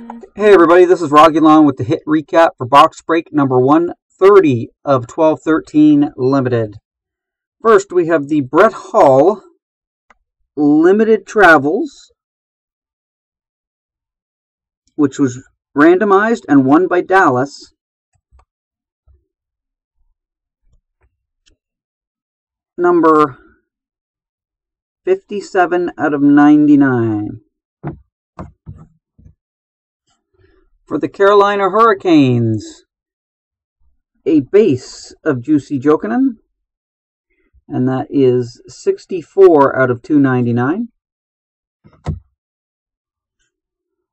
Hey everybody, this is Rogulon with the hit recap for box break number 130 of 1213 Limited. First, we have the Brett Hall Limited Travels, which was randomized and won by Dallas. Number 57 out of 99. For the Carolina Hurricanes, a base of Jussi Jokinen, and that is 64 out of 299.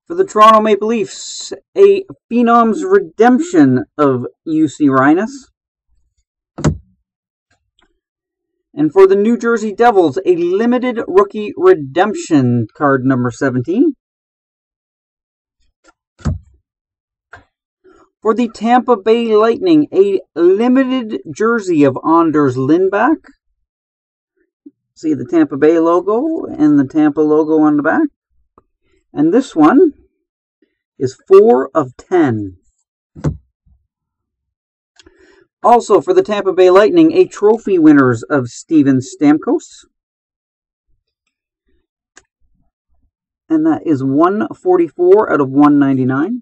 For the Toronto Maple Leafs, a Phenom's Redemption of Jussi Rynnas. And for the New Jersey Devils, a limited rookie redemption card number 17. For the Tampa Bay Lightning, a limited jersey of Anders Lindback. See the Tampa Bay logo and the Tampa logo on the back. And this one is 4 of 10. Also, for the Tampa Bay Lightning, a trophy winners of Steven Stamkos. And that is 144 out of 199.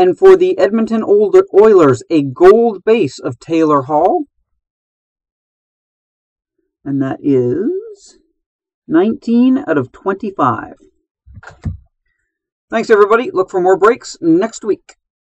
And for the Edmonton Oilers, a gold base of Taylor Hall. And that is 19 out of 25. Thanks, everybody. Look for more breaks next week.